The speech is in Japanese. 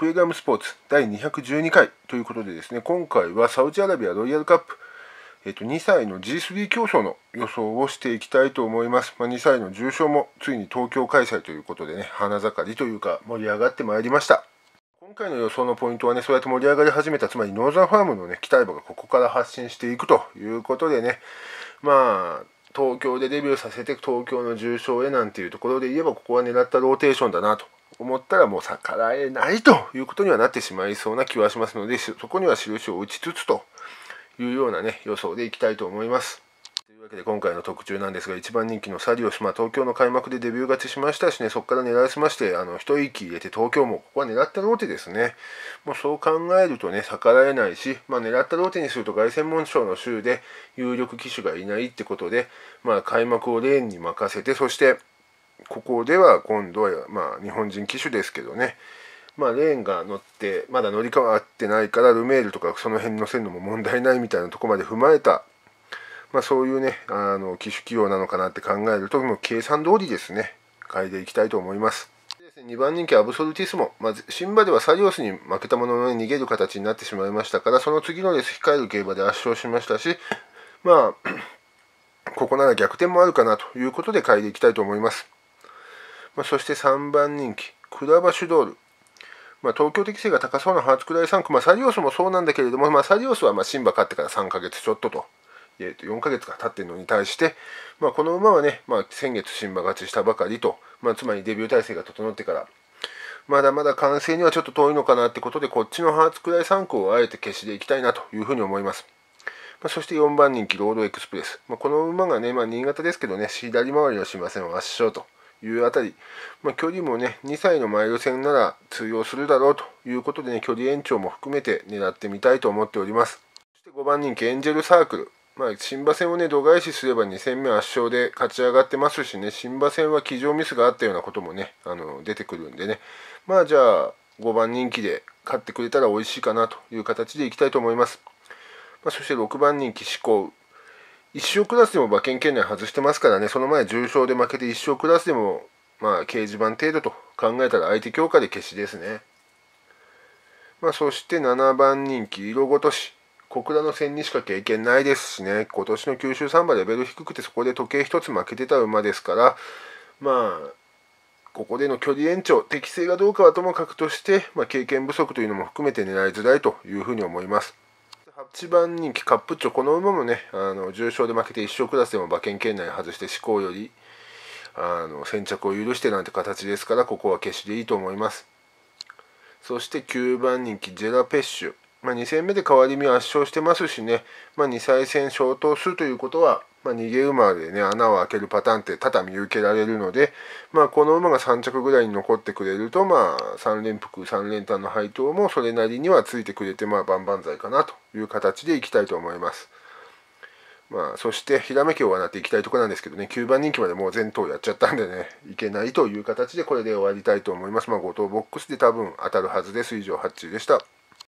フエガムスポーツ第212回ということでですね、今回はサウジアラビアロイヤルカップ、えっと、2歳の G3 競争の予想をしていきたいと思います。まあ、2歳の重賞もついに東京開催ということでね、花盛りというか盛り上がってまいりました。今回の予想のポイントはね、そうやって盛り上がり始めた、つまりノーザンファームのね、期待馬がここから発信していくということでね、まあ、東京でデビューさせて東京の重賞へなんていうところで言えばここは狙ったローテーションだなと思ったらもう逆らえないということにはなってしまいそうな気はしますのでそこには印を打ちつつというようなね予想でいきたいと思います。というわけで今回の特注なんですが1番人気のサリオス、まあ、東京の開幕でデビュー勝ちしましたしねそこから狙いすましてあの一息入れて東京もここは狙ったローテですねもうそう考えるとね逆らえないし、まあ、狙ったローテにすると凱旋門賞の週で有力騎手がいないってことで、まあ、開幕をレーンに任せてそしてここでは今度は、まあ、日本人騎手ですけどね。まあ、レーンが乗ってまだ乗り換わってないからルメールとかその辺乗せるのも問題ないみたいなとこまで踏まえたまあ、そういうねあの機種起用なのかなって考えるともう計算通りですね。変えていきたいと思います。2番人気アブソルティスモ、まあ、新馬ではサリオスに負けたものの逃げる形になってしまいましたからその次のレース控える競馬で圧勝しましたしまあここなら逆転もあるかなということで変えていきたいと思います、まあ、そして3番人気クラバシュドールまあ、東京適性が高そうなハーツクライ3区、まあ、サリオスもそうなんだけれども、まあ、サリオスはまあ新馬勝ってから3ヶ月ちょっとと。えー、と4ヶ月が経っているのに対して、まあ、この馬はね、まあ、先月新馬勝ちしたばかりと、まあ、つまりデビュー体制が整ってから。まだまだ完成にはちょっと遠いのかなってことでこっちのハーツくらい3区をあえて消しでいきたいなというふうに思います。まあ、そして4番人気ロードエクスプレス、まあ、この馬がね、まあ、新潟ですけどね左回りの島線を圧勝と。いうあたり、まあ、距離もね2歳のマイル戦なら通用するだろうということでね距離延長も含めて狙ってみたいと思っておりますそして5番人気エンジェルサークルまあ、新馬戦をね、度外視すれば2戦目圧勝で勝ち上がってますしね、新馬戦は騎乗ミスがあったようなこともね、あの出てくるんでね、まあじゃあ、5番人気で勝ってくれたら美味しいかなという形でいきたいと思います。まあ、そして6番人気、志向。1勝クラスでも馬券圏内外してますからね、その前重賞で負けて1勝クラスでも、まあ、掲示板程度と考えたら相手強化で消しですね。まあ、そして7番人気、色ごとし。小倉の戦にしか経験ないですしね、今年の九州サンバレベル低くてそこで時計1つ負けてた馬ですから、まあ、ここでの距離延長、適正がどうかはともかくとして、まあ、経験不足というのも含めて狙いづらいというふうに思います。8番人気カップッチョ、この馬もね、あの重賞で負けて1勝クラスでも馬券圏内外して思考よりあの先着を許してなんて形ですから、ここは決していいと思います。そして9番人気ジェラペッシュ。まあ、2戦目で変わり身を圧勝してますしね、まあ、2歳戦消灯すということは、まあ、逃げ馬でね穴を開けるパターンって多々見受けられるので、まあ、この馬が3着ぐらいに残ってくれると、まあ、3連複3連単の配当もそれなりにはついてくれて、まあ、万々歳かなという形でいきたいと思います。まあ、そしてひらめきを笑っていきたいところなんですけどね9番人気までもう全頭やっちゃったんでねいけないという形でこれで終わりたいと思います。まあ、5頭ボックスで多分当たるはずです以上8位でした。